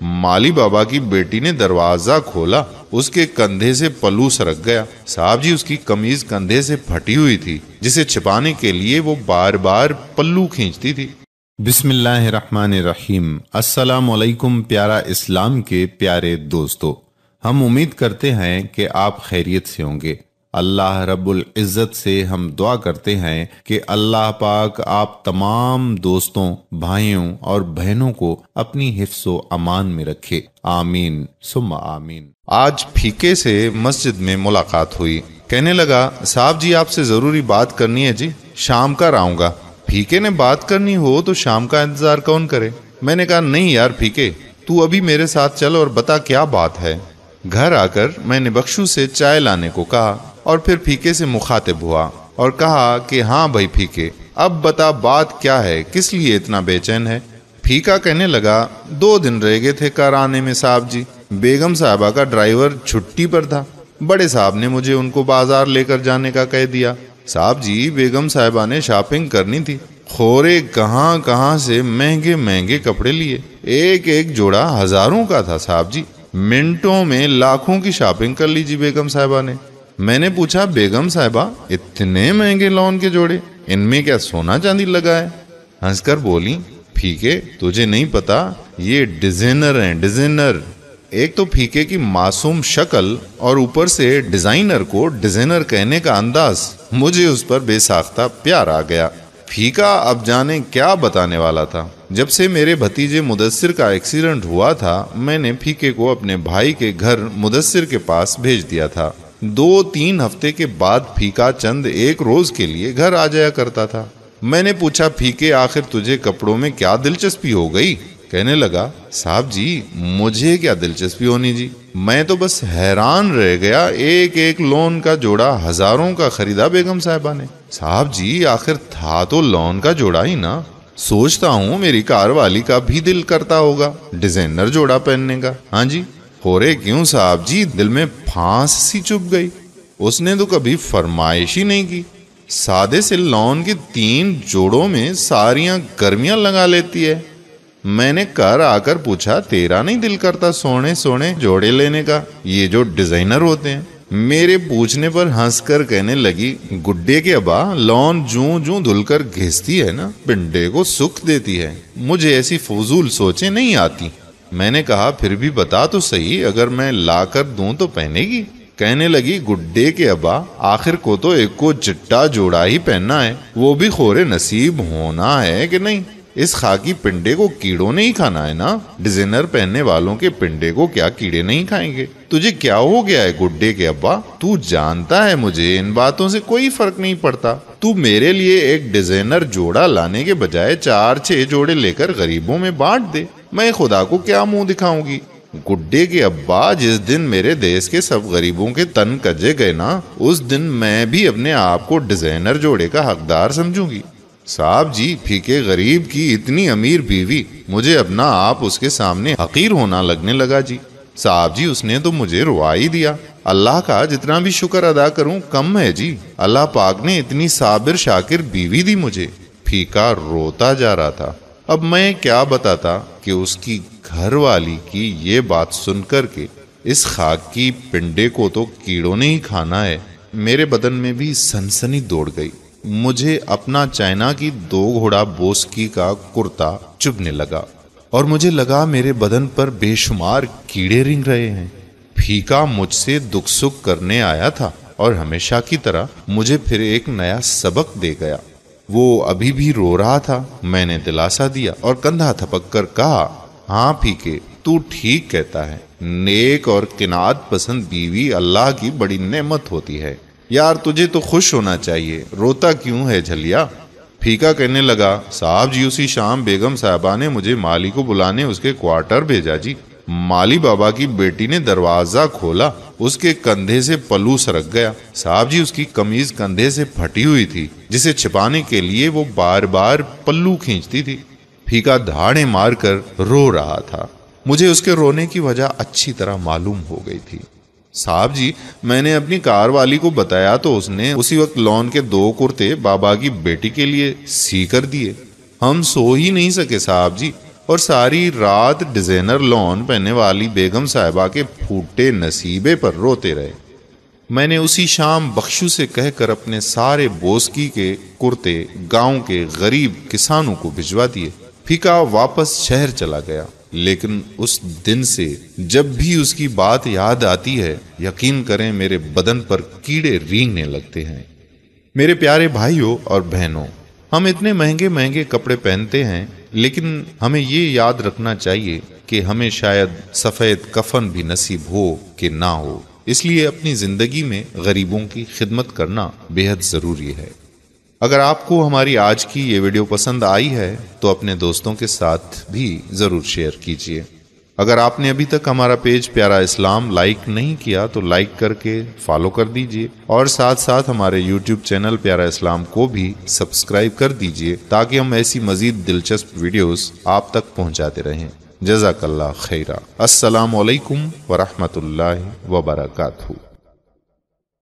माली बाबा की बेटी ने दरवाज़ा खोला, उसके कंधे से पल्लू सरक गया। साहब जी, उसकी कमीज कंधे से फटी हुई थी, जिसे छिपाने के लिए वो बार बार पल्लू खींचती थी। बिस्मिल्लाहिर्रहमानिर्रहीम। अस्सलाम वालेकुम प्यारा इस्लाम के प्यारे दोस्तों। हम उम्मीद करते हैं कि आप खैरियत से होंगे। अल्लाह रब्बुल इज़्ज़त से हम दुआ करते हैं कि अल्लाह पाक आप तमाम दोस्तों, भाइयों और बहनों को अपनी हिफ्सो अमान में रखे। आमीन। सुम्मा आमीन। आज फीके से मस्जिद में मुलाकात हुई। कहने लगा, साहब जी, आपसे ज़रूरी बात करनी है जी, शाम का आऊँगा। फीके ने बात करनी हो तो शाम का इंतज़ार कौन करे? मैंने कहा, नहीं यार फीके, तू अभी मेरे साथ चल और बता क्या बात है। घर आकर मैंने बख्शू से चाय लाने को कहा। और फिर फीके से मुखातिब हुआ और कहा कि हाँ भाई फीके, अब बता बात क्या है? किस लिए इतना बेचैन है? फीका कहने लगा, दो दिन रह गए थे कार आने में साहब जी। बेगम साहबा का ड्राइवर छुट्टी पर था। बड़े साहब ने मुझे उनको बाज़ार लेकर जाने का कह दिया। साहब जी, बेगम साहबा ने शॉपिंग करनी थी। खोरे कहाँ कहाँ से महँगे महँगे कपड़े लिए। एक एक जोड़ा हज़ारों का था साहब जी। मिनटों में लाखों की शॉपिंग कर लीजिए बेगम साहबा ने। मैंने पूछा, बेगम साहबा, इतने महँगे लॉन के जोड़े, इनमें क्या सोना चांदी लगा है? हंसकर बोली, फीके, तुझे नहीं पता, ये डिज़ाइनर हैं, डिज़ाइनर। एक तो फीके की मासूम शक्ल और ऊपर से डिज़ाइनर को डिज़ाइनर कहने का अंदाज मुझे उस पर बेसाख्ता प्यार आ गया। फीका अब जाने क्या बताने वाला था। जब से मेरे भतीजे मुदस्सिर का एक्सीडेंट हुआ था, मैंने फीके को अपने भाई के घर मुदस्सिर के पास भेज दिया था। दो तीन हफ़्ते के बाद फीका चंद एक रोज के लिए घर आ जाया करता था। मैंने पूछा, फीके, आखिर तुझे कपड़ों में क्या दिलचस्पी हो गई? कहने लगा, साहब जी, मुझे क्या दिलचस्पी होनी जी? मैं तो बस हैरान रह गया एक एक लोन का जोड़ा हज़ारों का खरीदा बेगम साहबा ने। साहब जी, आखिर था तो लोन का जोड़ा ही ना। सोचता हूँ मेरी कार वाली का भी दिल करता होगा, डिज़ाइनर जोड़ा पहनने का। हाँ जी? हो क्यों साहब जी? दिल में फांस सी चुप गई। उसने तो कभी फरमाइश ही नहीं की। सादे से लॉन के तीन जोड़ों में सारियाँ गर्मियाँ लगा लेती है। मैंने कर आकर पूछा, तेरा नहीं दिल करता सोने सोने जोड़े लेने का? ये जो डिज़ाइनर होते हैं। मेरे पूछने पर हंसकर कहने लगी, गुड्डे के अबा, लॉन जू जू धुलकर घिसती है ना, पिंडे को सुख देती है। मुझे ऐसी फजूल सोचे नहीं आती। मैंने कहा, फिर भी बता तो सही, अगर मैं ला कर दूँ तो पहनेगी। कहने लगी, गुड्डे के अब्बा, आखिर को तो एक को चिट्टा जोड़ा ही पहनना है। वो भी खोरे नसीब होना है कि नहीं? इस खाकी पिंडे को कीड़ों नहीं खाना है ना? डिज़ाइनर पहनने वालों के पिंडे को क्या कीड़े नहीं खाएँगे? तुझे क्या हो गया है गुड्डे के अब्बा? तू जानता है मुझे, इन बातों से कोई फ़र्क नहीं पड़ता। तू मेरे लिए एक डिज़ाइनर जोड़ा लाने के बजाय चार छह जोड़े लेकर गरीबों में बांट दे। मैं खुदा को क्या मुँह दिखाऊँगी? गुड्डे के अब्बा, जिस दिन मेरे देश के सब गरीबों के तन कजे गए ना, उस दिन मैं भी अपने आप को डिज़ाइनर जोड़े का हकदार समझूँगी। साहब जी, फीके गरीब की इतनी अमीर बीवी, मुझे अपना आप उसके सामने हकीर होना लगने लगा जी। साहब जी, उसने तो मुझे रुआ ही दिया। अल्लाह का जितना भी शुक्र अदा करूँ, कम है जी। अल्लाह पाक ने इतनी साबिर शाकिर बीवी दी मुझे। फीका रोता जा रहा था। अब मैं क्या बताता? कि उसकी घर वाली की ये बात सुनकर के इस खाक की पिंडे को तो कीड़ों ने ही खाना है। मेरे बदन में भी सनसनी दौड़ गई। मुझे अपना चाइना की दो घोड़ा बोस्की का कुर्ता चुभने लगा और मुझे लगा मेरे बदन पर बेशुमार कीड़े रिंग रहे हैं। फीका मुझसे दुख सुख करने आया था और हमेशा की तरह मुझे फिर एक नया सबक दे गया। वो अभी भी रो रहा था। मैंने दिलासा दिया और कंधा थपक कर कहा हाँ फीके, तू ठीक कहता है। नेक और किनात पसंद बीवी अल्लाह की बड़ी नेमत होती है। यार, तुझे तो खुश होना चाहिए। रोता क्यों है झलिया? फीका कहने लगा, साहब जी, उसी शाम बेगम साहबा ने मुझे माली को बुलाने उसके क्वार्टर भेजा जी। माली बाबा की बेटी ने दरवाज़ा खोला उसके कंधे से पलू सरक गया। साहब जी, उसकी कमीज कंधे से फटी हुई थी, जिसे छिपाने के लिए वो बार बार पल्लू खींचती थी। फीका धाड़े मारकर रो रहा था। मुझे उसके रोने की वजह अच्छी तरह मालूम हो गई थी। साहब जी, मैंने अपनी कार वाली को बताया तो उसने उसी वक्त लॉन के दो कुर्ते बाबा की बेटी के लिए सी कर दिए। हम सो ही नहीं सके साहब जी। और सारी रात डिज़ाइनर लॉन पहनने वाली बेगम साहिबा के फूटे नसीबे पर रोते रहे। मैंने उसी शाम बख्शू से कहकर अपने सारे बोसकी के, कुर्ते, गाँव के गरीब किसानों को भिजवा दिए। फीका वापस शहर चला गया। लेकिन उस दिन से जब भी उसकी बात याद आती है, यकीन करें मेरे बदन पर कीड़े रींगने लगते हैं। मेरे प्यारे भाइयों और बहनों, हम इतने महँगे महँगे कपड़े पहनते हैं लेकिन हमें ये याद रखना चाहिए कि हमें शायद सफ़ेद कफन भी नसीब हो कि ना हो। इसलिए अपनी ज़िंदगी में गरीबों की खिदमत करना बेहद ज़रूरी है। अगर आपको हमारी आज की ये वीडियो पसंद आई है तो अपने दोस्तों के साथ भी ज़रूर शेयर कीजिए। अगर आपने अभी तक हमारा पेज प्यारा इस्लाम लाइक नहीं किया तो लाइक करके फॉलो कर दीजिए और साथ साथ हमारे यूट्यूब चैनल प्यारा इस्लाम को भी सब्सक्राइब कर दीजिए, ताकि हम ऐसी मजीद दिलचस्प वीडियोस आप तक पहुंचाते रहें। जजाकल्ला खैरा। असलकम वरहमतुल्लाहि वबरकातुहू।